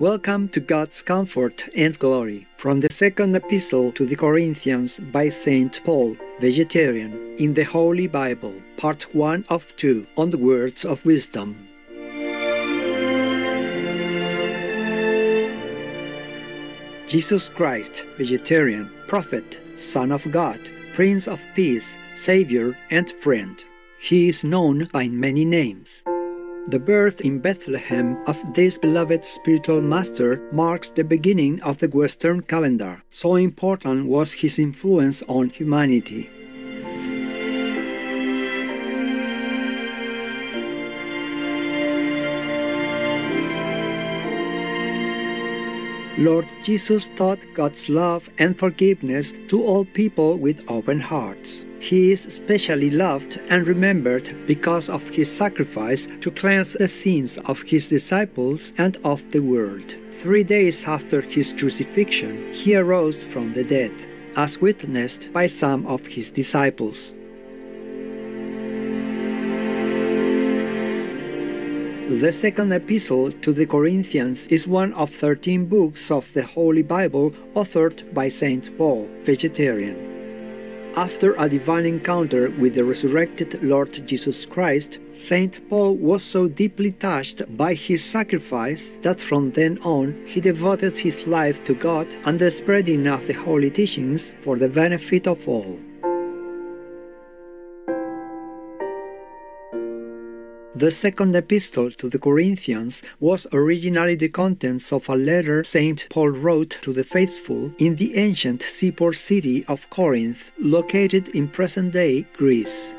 Welcome to God's Comfort and Glory from the second epistle to the Corinthians by St. Paul, vegetarian, in the Holy Bible, part 1 of 2 on the words of wisdom. Jesus Christ, vegetarian, prophet, Son of God, Prince of Peace, Savior, and Friend. He is known by many names. The birth in Bethlehem of this beloved spiritual master marks the beginning of the Western calendar. So important was his influence on humanity. Lord Jesus taught God's love and forgiveness to all people with open hearts. He is specially loved and remembered because of his sacrifice to cleanse the sins of his disciples and of the world. Three days after his crucifixion, he arose from the dead, as witnessed by some of his disciples. The second epistle to the Corinthians is one of 13 books of the Holy Bible authored by St. Paul, vegetarian. After a divine encounter with the resurrected Lord Jesus Christ, St. Paul was so deeply touched by his sacrifice that from then on he devoted his life to God and the spreading of the holy teachings for the benefit of all. The second epistle to the Corinthians was originally the contents of a letter St. Paul wrote to the faithful in the ancient seaport city of Corinth, located in present day Greece.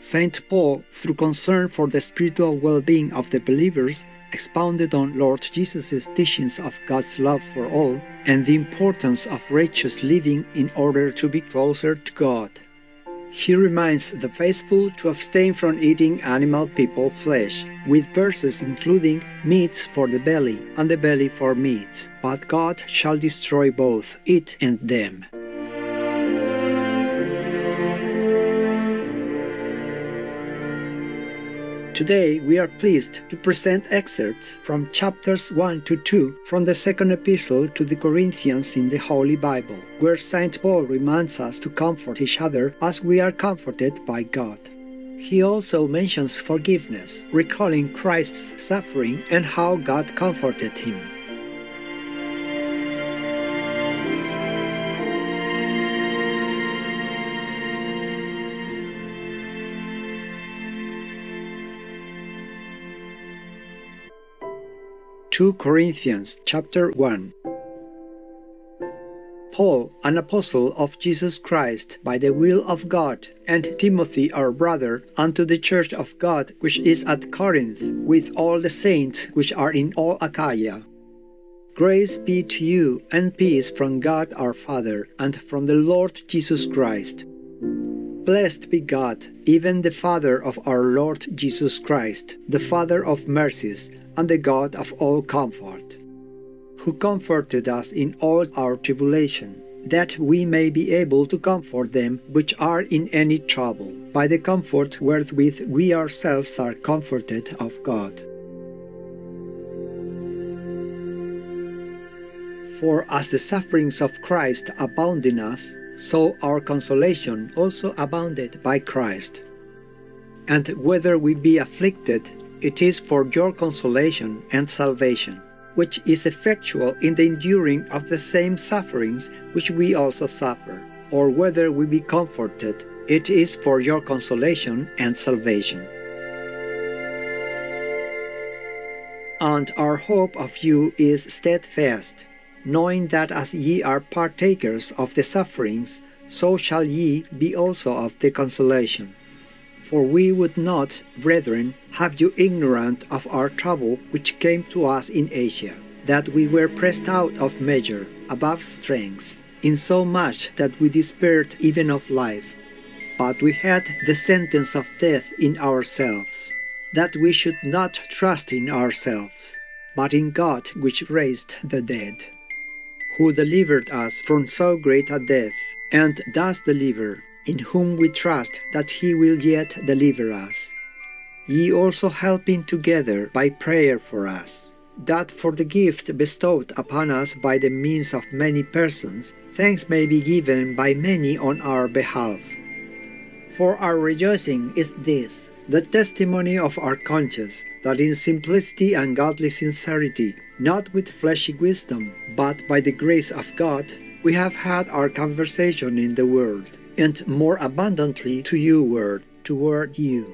St. Paul, through concern for the spiritual well being of the believers, expounded on Lord Jesus' teachings of God's love for all and the importance of righteous living in order to be closer to God. He reminds the faithful to abstain from eating animal people flesh, with verses including meats for the belly and the belly for meat. But God shall destroy both it and them. Today we are pleased to present excerpts from chapters 1 to 2 from the second epistle to the Corinthians in the Holy Bible, where St. Paul reminds us to comfort each other as we are comforted by God. He also mentions forgiveness, recalling Christ's suffering and how God comforted him. Two Corinthians chapter 1 Paul, an apostle of Jesus Christ by the will of God, and Timothy our brother, unto the church of God which is at Corinth, with all the saints which are in all Achaia. Grace be to you and peace from God our Father and from the Lord Jesus Christ. Blessed be God, even the Father of our Lord Jesus Christ, the Father of mercies, and the God of all comfort who comforted us in all our tribulation, that we may be able to comfort them which are in any trouble, by the comfort wherewith we ourselves are comforted of God. For as the sufferings of Christ abound in us, so our consolation also abounded by Christ. And whether we be afflicted, it is for your consolation and salvation which is effectual in the enduring of the same sufferings which we also suffer, or whether we be comforted, it is for your consolation and salvation. And our hope of you is steadfast, knowing that as ye are partakers of the sufferings, so shall ye be also of the consolation. For we would not, brethren, have you ignorant of our trouble which came to us in Asia, that we were pressed out of measure, above strength, in so much that we despaired even of life. But we had the sentence of death in ourselves, that we should not trust in ourselves, but in God which raised the dead, who delivered us from so great a death, and does deliver in whom we trust that he will yet deliver us. ye also helping together by prayer for us, that for the gift bestowed upon us by the means of many persons, thanks may be given by many on our behalf. For our rejoicing is this, the testimony of our conscience, that in simplicity and godly sincerity, not with fleshy wisdom, but by the grace of God, we have had our conversation in the world, and more abundantly to you word, toward you.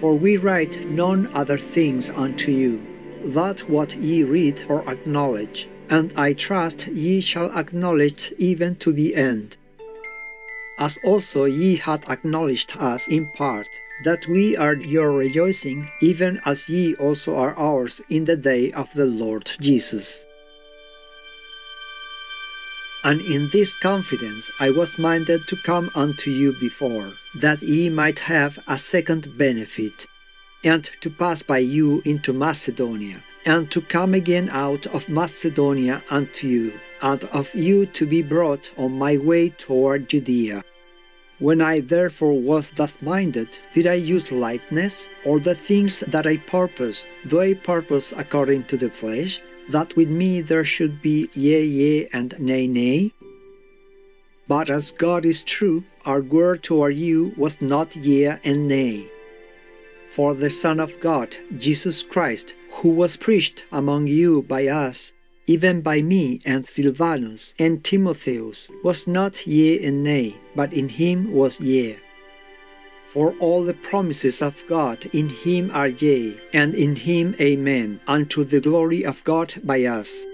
For we write none other things unto you, that what ye read or acknowledge, and I trust ye shall acknowledge even to the end. As also ye had acknowledged us in part, that we are your rejoicing, even as ye also are ours in the day of the Lord Jesus. And in this confidence I was minded to come unto you before, that ye might have a second benefit, and to pass by you into Macedonia, and to come again out of Macedonia unto you, and of you to be brought on my way toward Judea. When I therefore was thus minded, did I use lightness, or the things that I purpose, do I purpose according to the flesh? That with me there should be yea, yea, and nay, nay? But as God is true, our word toward you was not yea and nay. For the Son of God, Jesus Christ, who was preached among you by us, even by me and Silvanus and Timotheus, was not yea and nay, but in him was yea. For all the promises of God in him are yea, and in him amen, unto the glory of God by us.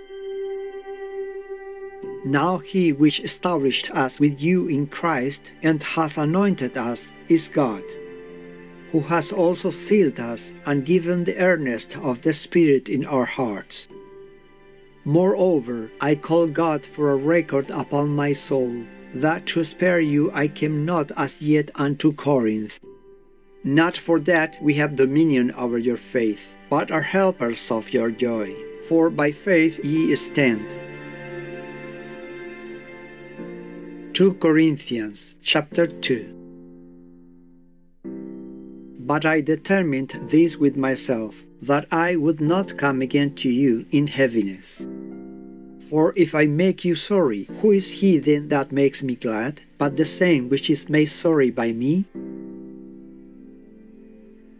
Now he which established us with you in Christ and has anointed us is God, who has also sealed us and given the earnest of the Spirit in our hearts. Moreover, I call God for a record upon my soul that to spare you I came not as yet unto Corinth. Not for that we have dominion over your faith, but are helpers of your joy. For by faith ye stand. 2 Corinthians chapter 2 But I determined this with myself, that I would not come again to you in heaviness. For if I make you sorry, who is he then that makes me glad, but the same which is made sorry by me?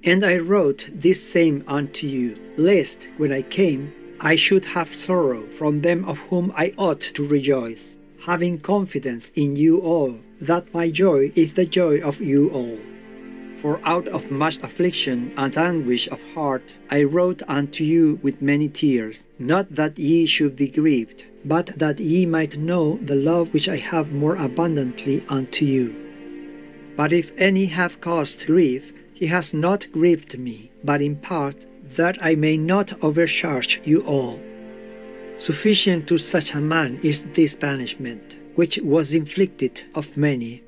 And I wrote this same unto you, lest, when I came, I should have sorrow from them of whom I ought to rejoice, having confidence in you all, that my joy is the joy of you all. For out of much affliction and anguish of heart I wrote unto you with many tears, not that ye should be grieved, but that ye might know the love which I have more abundantly unto you. But if any have caused grief, he has not grieved me, but in part, that I may not overcharge you all. Sufficient to such a man is this banishment, which was inflicted of many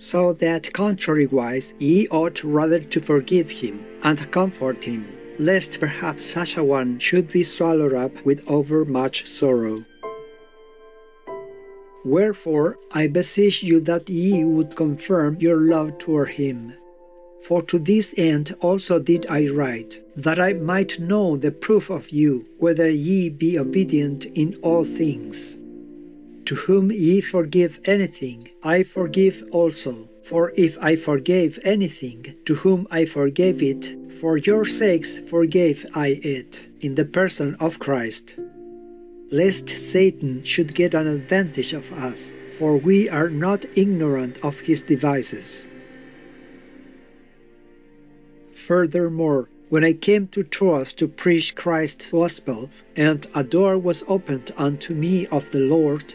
so that contrariwise ye ought rather to forgive him and comfort him, lest perhaps such a one should be swallowed up with overmuch sorrow. Wherefore I beseech you that ye would confirm your love toward him. For to this end also did I write, that I might know the proof of you, whether ye be obedient in all things. To whom ye forgive anything, I forgive also. For if I forgave anything, to whom I forgave it, for your sakes forgave I it, in the person of Christ. Lest Satan should get an advantage of us, for we are not ignorant of his devices. Furthermore, when I came to Troas to preach Christ's gospel, and a door was opened unto me of the Lord,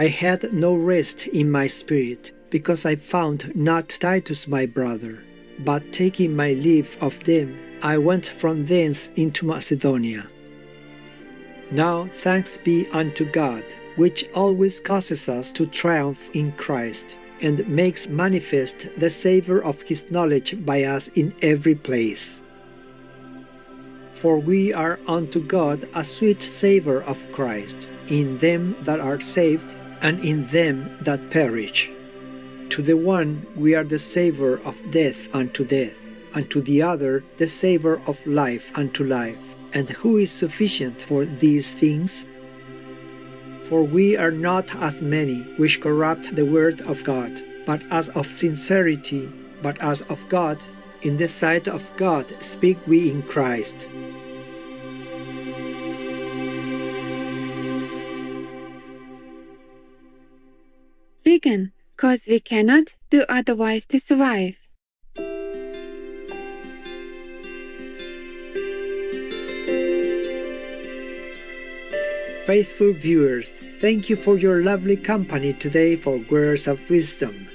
I had no rest in my spirit, because I found not Titus my brother. But taking my leave of them, I went from thence into Macedonia. Now thanks be unto God, which always causes us to triumph in Christ, and makes manifest the savour of his knowledge by us in every place. For we are unto God a sweet savour of Christ, in them that are saved and in them that perish. To the one we are the savor of death unto death, and to the other the savor of life unto life. And who is sufficient for these things? For we are not as many which corrupt the word of God, but as of sincerity, but as of God, in the sight of God speak we in Christ. Vegan, cause we cannot do otherwise to survive. Faithful viewers, thank you for your lovely company today for Words of Wisdom.